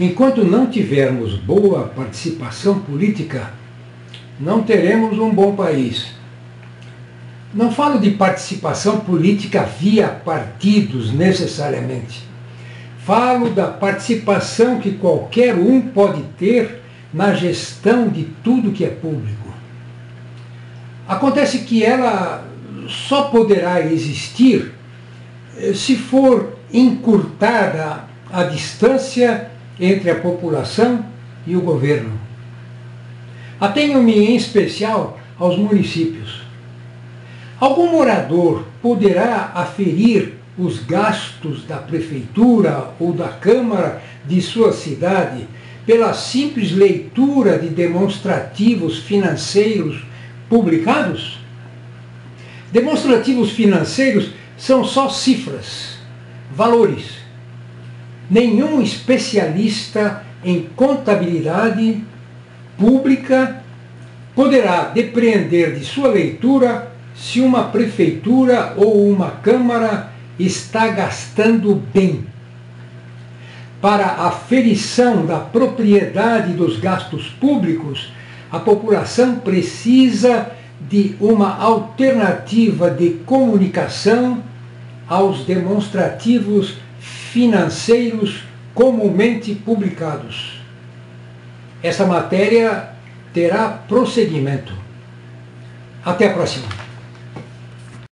Enquanto não tivermos boa participação política, não teremos um bom país. Não falo de participação política via partidos necessariamente. Falo da participação que qualquer um pode ter na gestão de tudo que é público. Acontece que ela só poderá existir eh, se for encurtada a distância entre a população e o governo. Atenho-me em especial aos municípios. Algum morador poderá aferir os gastos da prefeitura ou da Câmara de sua cidade pela simples leitura de demonstrativos financeiros publicados? Demonstrativos financeiros são só cifras, valores nenhum especialista em contabilidade pública poderá depreender de sua leitura se uma prefeitura ou uma câmara está gastando bem. Para a aferição da propriedade dos gastos públicos, a população precisa de uma alternativa de comunicação aos demonstrativos financeiros comumente publicados. Essa matéria terá prosseguimento. Até a próxima.